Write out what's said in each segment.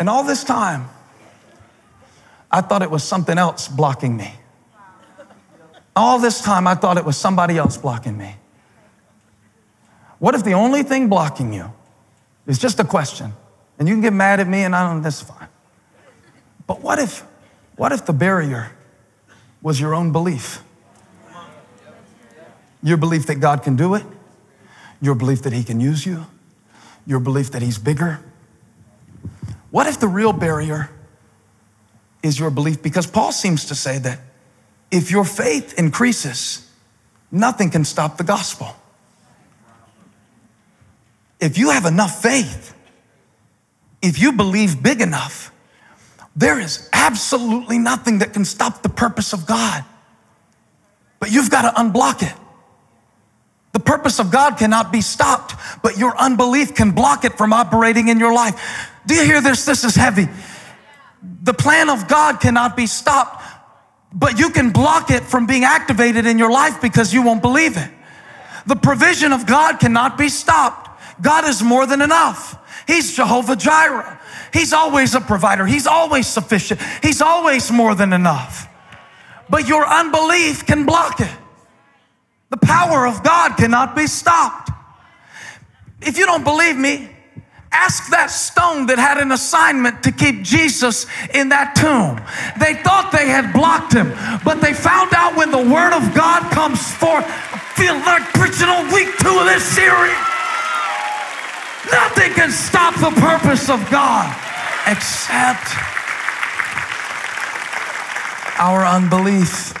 And all this time, I thought it was something else blocking me. All this time, I thought it was somebody else blocking me. What if the only thing blocking you is just a question? And you can get mad at me, and I don't, that's fine. But what if, what if the barrier was your own belief? Your belief that God can do it, your belief that He can use you, your belief that He's bigger. What if the real barrier is your belief? Because Paul seems to say that if your faith increases, nothing can stop the gospel. If you have enough faith, if you believe big enough, there is absolutely nothing that can stop the purpose of God. But you've got to unblock it. The purpose of God cannot be stopped, but your unbelief can block it from operating in your life. Do you hear this? This is heavy. The plan of God cannot be stopped, but you can block it from being activated in your life because you won't believe it. The provision of God cannot be stopped. God is more than enough. He's Jehovah Jireh. He's always a provider. He's always sufficient. He's always more than enough. But your unbelief can block it. The power of God cannot be stopped. If you don't believe me, ask that stone that had an assignment to keep Jesus in that tomb. They thought they had blocked him, but they found out when the word of God comes forth. I feel like preaching on week two of this series. Nothing can stop the purpose of God except our unbelief.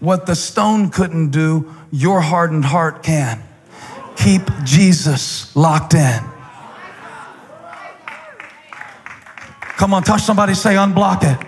What the stone couldn't do, your hardened heart can. Keep Jesus locked in. Come on, touch somebody, say unblock it.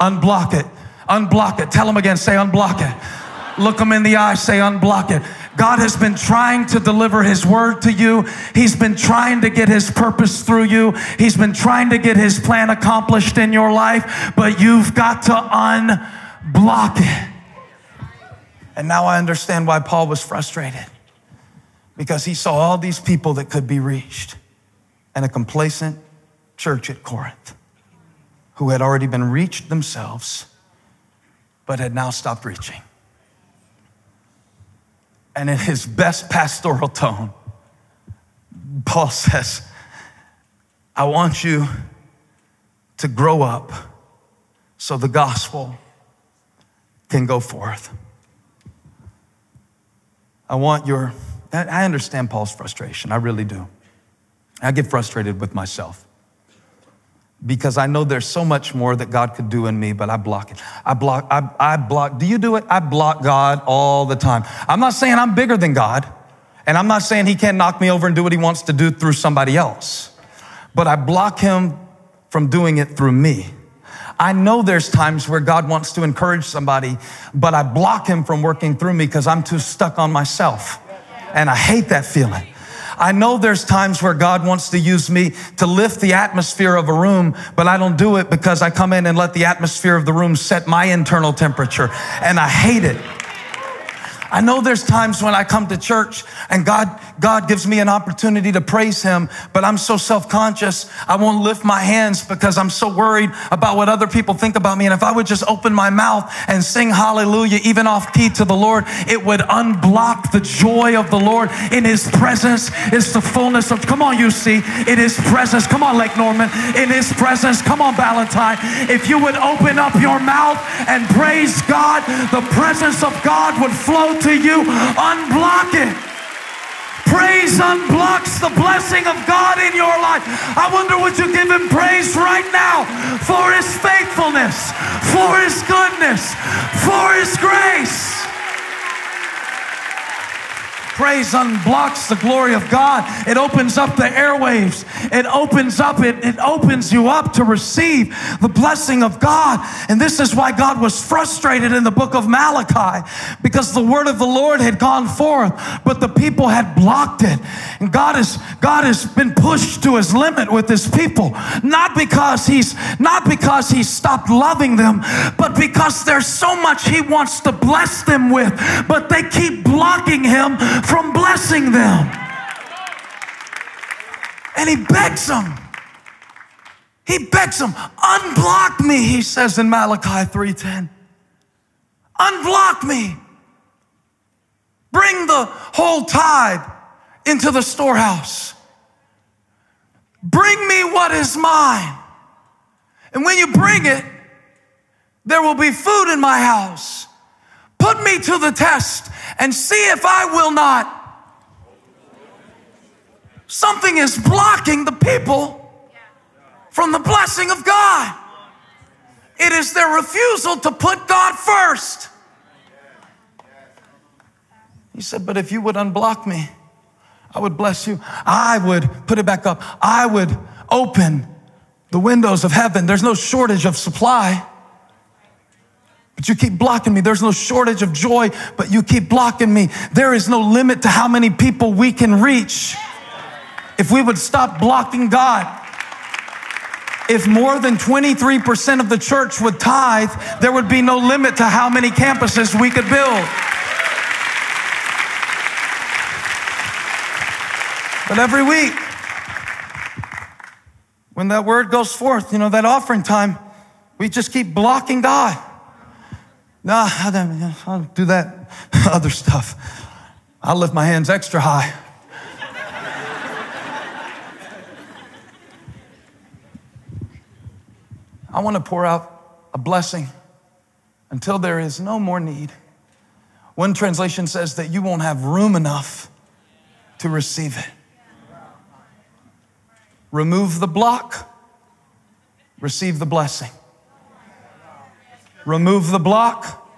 Unblock it. Unblock it. Tell them again, say unblock it. Look them in the eye, say unblock it. God has been trying to deliver His word to you. He's been trying to get His purpose through you. He's been trying to get His plan accomplished in your life, but you've got to unblock it. And now I understand why Paul was frustrated because he saw all these people that could be reached and a complacent church at Corinth who had already been reached themselves but had now stopped reaching. And in his best pastoral tone, Paul says, I want you to grow up so the gospel can go forth. I want your, I understand Paul's frustration. I really do. I get frustrated with myself because I know there's so much more that God could do in me, but I block it. I block, I, I block. Do you do it? I block God all the time. I'm not saying I'm bigger than God, and I'm not saying He can't knock me over and do what He wants to do through somebody else, but I block Him from doing it through me. I know there's times where God wants to encourage somebody, but I block him from working through me because I'm too stuck on myself. And I hate that feeling. I know there's times where God wants to use me to lift the atmosphere of a room, but I don't do it because I come in and let the atmosphere of the room set my internal temperature. And I hate it. I know there's times when I come to church and God, God gives me an opportunity to praise Him, but I'm so self conscious, I won't lift my hands because I'm so worried about what other people think about me. And if I would just open my mouth and sing hallelujah, even off key to the Lord, it would unblock the joy of the Lord. In His presence is the fullness of, come on, you see, in His presence, come on, Lake Norman, in His presence, come on, Ballantyne. If you would open up your mouth and praise God, the presence of God would flow to you, unblock it. Praise unblocks the blessing of God in your life. I wonder would you give him praise right now for his faithfulness, for his goodness, for his grace. Praise unblocks the glory of God. It opens up the airwaves. It opens up, it, it opens you up to receive the blessing of God. And this is why God was frustrated in the book of Malachi because the word of the Lord had gone forth, but the people had blocked it. And God has, God has been pushed to his limit with his people, not because he's, not because he's stopped loving them, but because there's so much he wants to bless them with, but they keep blocking him from blessing them. And he begs them. He begs them, unblock me, he says in Malachi 3:10. Unblock me. Bring the whole tithe into the storehouse. Bring me what is mine. And when you bring it, there will be food in my house. Put me to the test and see if I will not. Something is blocking the people from the blessing of God. It is their refusal to put God first. He said, But if you would unblock me, I would bless you. I would put it back up. I would open the windows of heaven. There's no shortage of supply. But you keep blocking me. There's no shortage of joy, but you keep blocking me. There is no limit to how many people we can reach. If we would stop blocking God, if more than 23% of the church would tithe, there would be no limit to how many campuses we could build. But every week, when that word goes forth, you know, that offering time, we just keep blocking God. No, I'll do that other stuff. I'll lift my hands extra high. I want to pour out a blessing until there is no more need. One translation says that you won't have room enough to receive it. Remove the block, receive the blessing. Remove the block,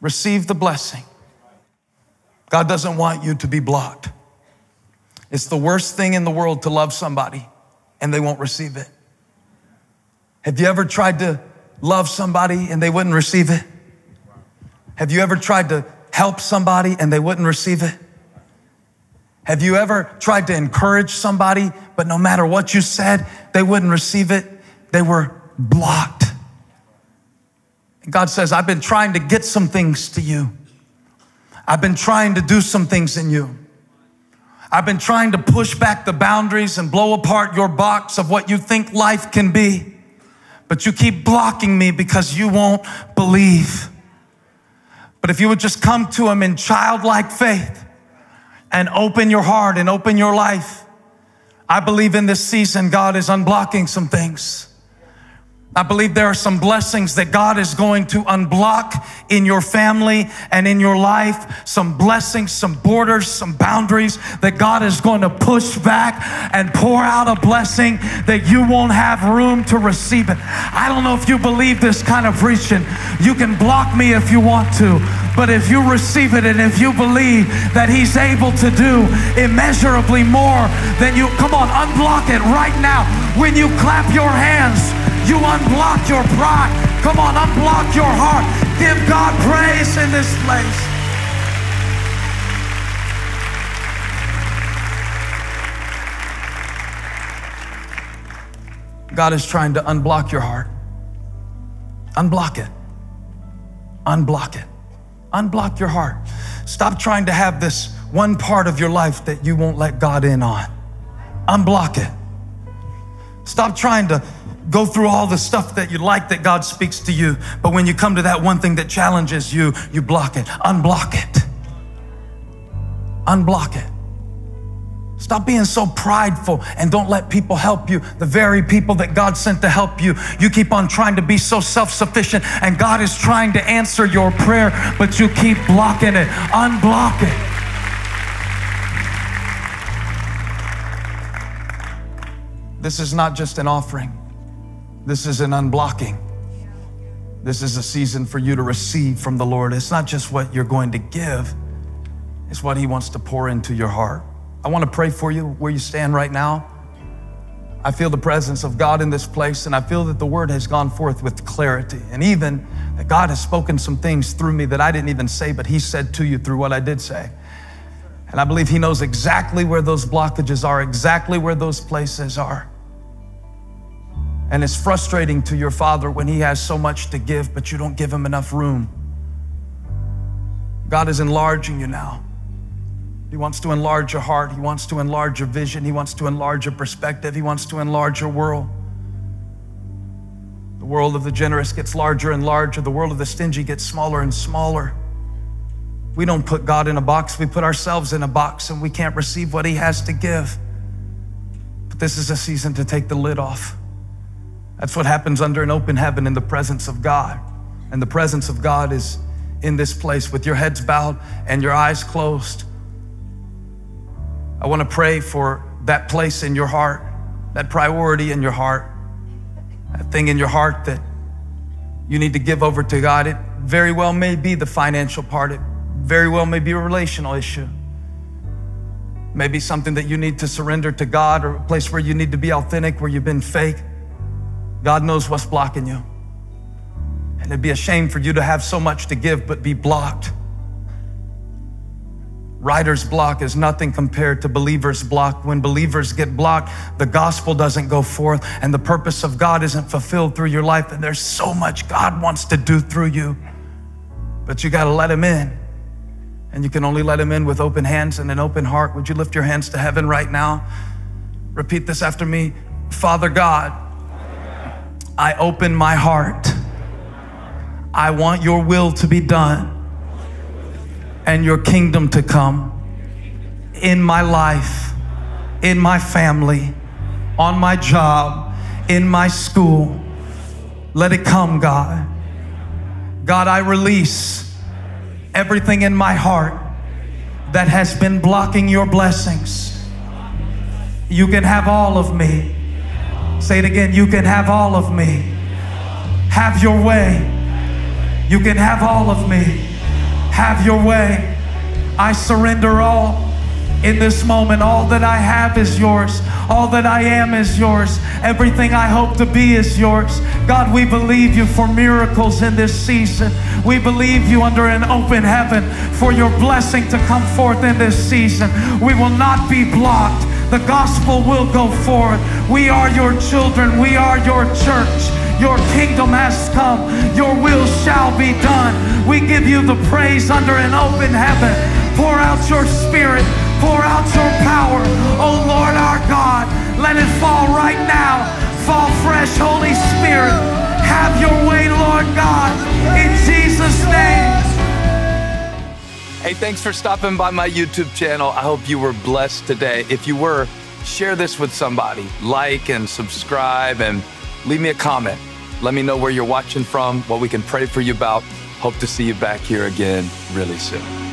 receive the blessing. God doesn't want you to be blocked. It's the worst thing in the world to love somebody and they won't receive it. Have you ever tried to love somebody and they wouldn't receive it? Have you ever tried to help somebody and they wouldn't receive it? Have you ever tried to encourage somebody, but no matter what you said, they wouldn't receive it? They were blocked. And God says, I've been trying to get some things to you. I've been trying to do some things in you. I've been trying to push back the boundaries and blow apart your box of what you think life can be. But you keep blocking me because you won't believe. But if you would just come to Him in childlike faith, and open your heart and open your life. I believe in this season, God is unblocking some things. I believe there are some blessings that God is going to unblock in your family and in your life. Some blessings, some borders, some boundaries that God is going to push back and pour out a blessing that you won't have room to receive it. I don't know if you believe this kind of preaching. You can block me if you want to, but if you receive it and if you believe that He's able to do immeasurably more than you, come on, unblock it right now. When you clap your hands, you unblock your pride. Come on, unblock your heart. Give God praise in this place. God is trying to unblock your heart. Unblock it. Unblock it. Unblock your heart. Stop trying to have this one part of your life that you won't let God in on. Unblock it. Stop trying to go through all the stuff that you like that God speaks to you, but when you come to that one thing that challenges you, you block it. Unblock it. Unblock it. Stop being so prideful and don't let people help you. The very people that God sent to help you, you keep on trying to be so self sufficient, and God is trying to answer your prayer, but you keep blocking it. Unblock it. This is not just an offering. This is an unblocking. This is a season for you to receive from the Lord. It's not just what you're going to give, it's what He wants to pour into your heart. I want to pray for you where you stand right now. I feel the presence of God in this place, and I feel that the word has gone forth with clarity. And even that God has spoken some things through me that I didn't even say, but He said to you through what I did say. And I believe He knows exactly where those blockages are, exactly where those places are. And it's frustrating to your father when he has so much to give, but you don't give him enough room. God is enlarging you now. He wants to enlarge your heart. He wants to enlarge your vision. He wants to enlarge your perspective. He wants to enlarge your world. The world of the generous gets larger and larger. The world of the stingy gets smaller and smaller. We don't put God in a box, we put ourselves in a box, and we can't receive what He has to give. But this is a season to take the lid off. That's what happens under an open heaven in the presence of God. And the presence of God is in this place with your heads bowed and your eyes closed. I want to pray for that place in your heart, that priority in your heart, that thing in your heart that you need to give over to God. It very well may be the financial part, it very well may be a relational issue. Maybe something that you need to surrender to God or a place where you need to be authentic, where you've been fake. God knows what's blocking you. And it'd be a shame for you to have so much to give but be blocked. Writer's block is nothing compared to believer's block. When believers get blocked, the gospel doesn't go forth and the purpose of God isn't fulfilled through your life. And there's so much God wants to do through you, but you got to let Him in. And you can only let Him in with open hands and an open heart. Would you lift your hands to heaven right now? Repeat this after me Father God, I open my heart. I want your will to be done and your kingdom to come in my life, in my family, on my job, in my school. Let it come, God. God, I release everything in my heart that has been blocking your blessings. You can have all of me. Say it again. You can have all of me. Have your way. You can have all of me. Have your way. I surrender all in this moment. All that I have is yours. All that I am is yours. Everything I hope to be is yours. God, we believe you for miracles in this season. We believe you under an open heaven for your blessing to come forth in this season. We will not be blocked. The gospel will go forth. We are your children. We are your church. Your kingdom has come. Your will shall be done. We give you the praise under an open heaven. Pour out your spirit. Pour out your power. Oh Lord our God, let it fall right now. Fall fresh, Holy Spirit. Have your way, Lord God, in Jesus' name. Hey, thanks for stopping by my YouTube channel. I hope you were blessed today. If you were, share this with somebody. Like and subscribe and leave me a comment. Let me know where you're watching from, what we can pray for you about. Hope to see you back here again really soon.